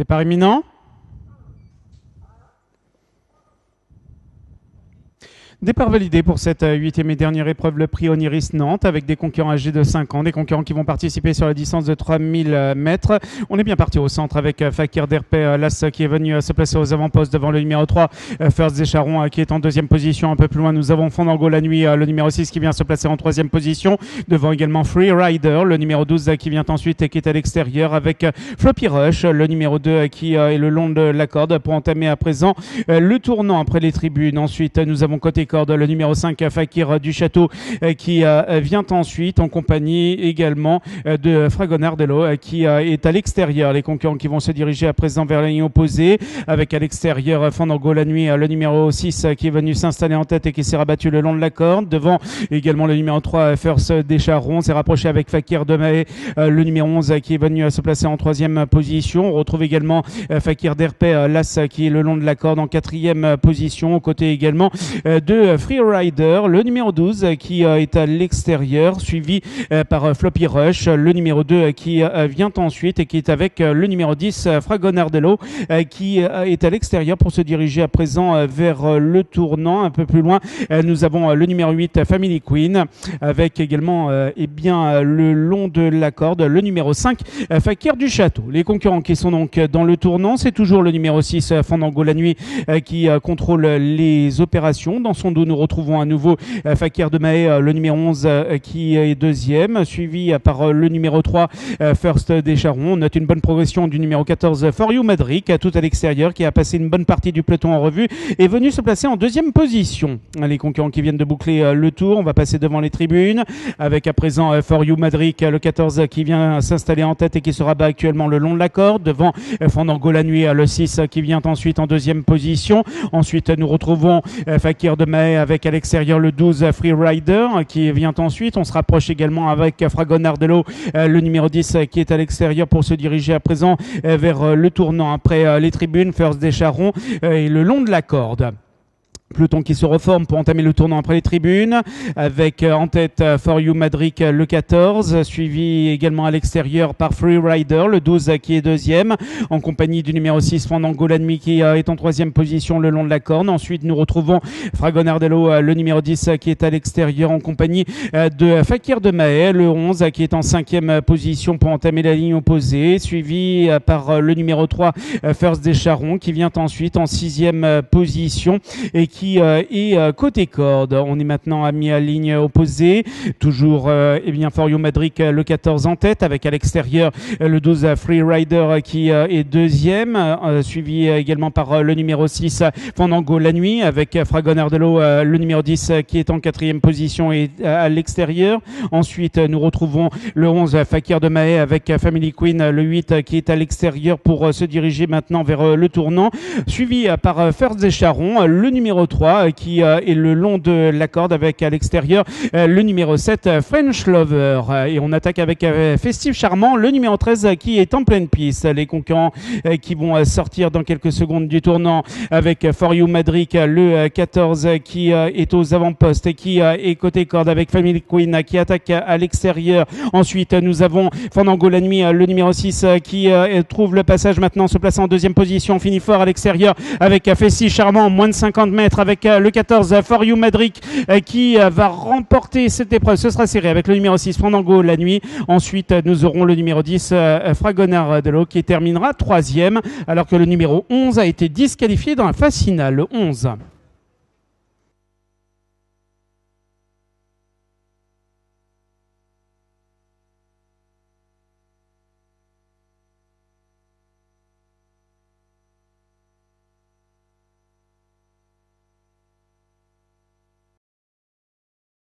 Départ imminent? Départ validé pour cette euh, huitième et dernière épreuve, le prix Oniris Nantes, avec des concurrents âgés de 5 ans, des concurrents qui vont participer sur la distance de 3000 euh, mètres. On est bien parti au centre avec euh, Fakir Derpé, Las qui est venu se placer aux avant-postes devant le numéro 3, First Descharons qui est en deuxième position. Un peu plus loin, nous avons Fondango la nuit, le numéro 6 qui vient se placer en troisième position. Devant également Free Rider, le numéro 12 qui vient ensuite et qui est à l'extérieur avec Floppy Rush, le numéro 2 qui est le long de la corde pour entamer à présent le tournant après les tribunes. Ensuite, nous avons côté le numéro 5 Fakir du Château euh, qui euh, vient ensuite en compagnie également euh, de Fragonardello qui est à l'extérieur. Les concurrents qui vont se diriger à présent vers la ligne opposée avec à l'extérieur Fandango la nuit le numéro 6 qui est venu s'installer en tête et qui s'est rabattu le long de la corde. Devant également le numéro 3 First Descharons s'est rapproché avec Fakir de le numéro 11 qui est venu se placer en troisième position. On retrouve également Fakir Derpé Las qui est le long de la corde en quatrième position. Aux côtés également de euh, Free Rider, le numéro 12 euh, qui euh, est à l'extérieur, suivi par Floppy Rush, le numéro 2 qui vient ensuite et qui est avec le numéro 10 Fragonardello qui est à l'extérieur pour se diriger à présent vers le tournant. Un peu plus loin, nous avons le numéro 8 Family Queen avec également eh bien, le long de la corde, le numéro 5 Fakir du Château. Les concurrents qui sont donc dans le tournant, c'est toujours le numéro 6 Fandango la nuit qui contrôle les opérations dans son dos nous retrouvons à nouveau euh, Fakir de Mahé, euh, le numéro 11 euh, qui est deuxième, suivi par le numéro 3 First Descharons. On note une bonne progression du numéro 14 For You tout à l'extérieur, qui a passé une bonne partie du peloton en revue est venu se placer en deuxième position. Les concurrents qui viennent de boucler le tour, on va passer devant les tribunes avec à présent For You Madrid, le 14 qui vient s'installer en tête et qui se rabat actuellement le long de la corde. Devant Fandango la le 6 qui vient ensuite en deuxième position. Ensuite, nous retrouvons Fakir de Mahé avec à l'extérieur le 12 Free Rider qui vient ensuite. On se rapproche également avec Fragonardello, euh, le numéro 10 qui est à l'extérieur pour se diriger à présent euh, vers le tournant après euh, les tribunes, First des Charrons et le long de la corde. Peloton qui se reforme pour entamer le tournant après les tribunes, avec euh, en tête euh, For You Madrid euh, le 14, suivi également à l'extérieur par Free Rider, le 12 qui est deuxième, en compagnie du numéro 6 Fandango l'ennemi qui est en troisième position le long de la corne. Ensuite, nous retrouvons Fragonardello, le numéro 10 qui est à l'extérieur en compagnie de Fakir de Mahé, le 11 qui est en cinquième position pour entamer la ligne opposée, suivi par le numéro 3 First Descharons qui vient ensuite en sixième position et qui qui euh, est euh, côté corde. On est maintenant à mi ligne opposée. Toujours euh, eh bien For You Madrid le 14 en tête avec à l'extérieur le 12 Free Rider qui est deuxième, suivi également par le numéro 6 Fandango la nuit avec Fragonardello le numéro 10 qui est en quatrième position et à l'extérieur. Ensuite, nous retrouvons le 11 Fakir de Mahé avec Family Queen le 8 qui est à l'extérieur pour se diriger maintenant vers le tournant, suivi par First Descharons le numéro 3 euh, qui euh, est le long de la corde avec à l'extérieur euh, le numéro 7 French Lover. Et on attaque avec Festive Charmant le numéro 13 qui est en pleine piste. Les concurrents qui vont sortir dans quelques secondes du tournant avec For You Madrid le 14 qui est aux avant-postes et qui est côté corde avec Family Queen qui attaque à l'extérieur. Ensuite nous avons Fandango la le numéro 6 qui trouve le passage maintenant se place en deuxième position. Finit fort à l'extérieur avec Festive Charmant moins de 50 mètres avec euh, le 14 euh, For You Madrid euh, qui va remporter cette épreuve. Ce sera serré avec le numéro 6 Fandango la nuit. Ensuite, nous aurons le numéro 10 Fragonard de l'eau qui terminera troisième alors que le numéro 11 a été disqualifié dans la phase finale. Le 11.